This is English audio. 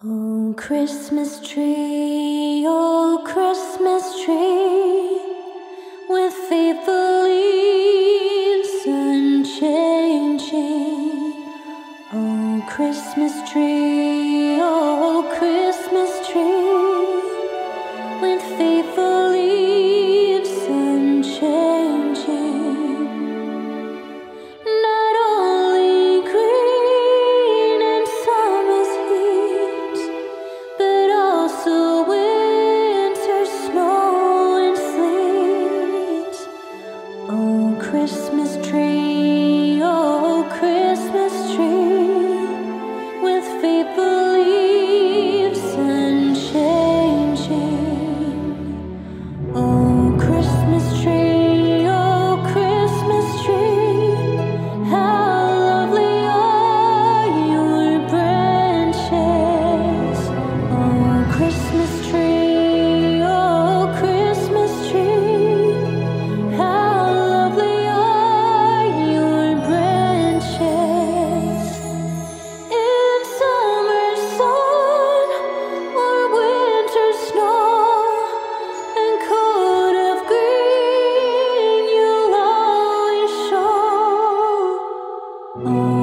Oh Christmas tree, oh Christmas tree, with faithful leaves unchanging. Oh Christmas tree, oh Christmas tree, with faithful. faith believes. Oh, Christmas tree, oh, Christmas tree, how lovely are your branches. Oh, Christmas tree. Oh.